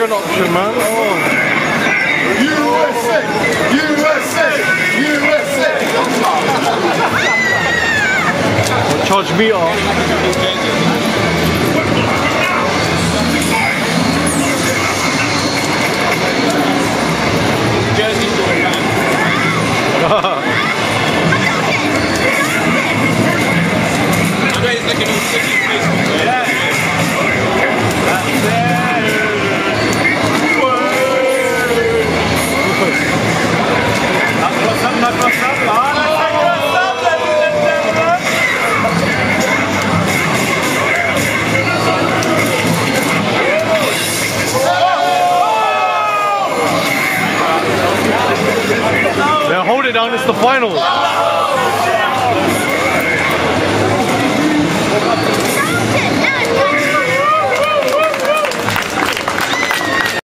production, man. Oh. USA! USA! USA! Charge me off. It's the final.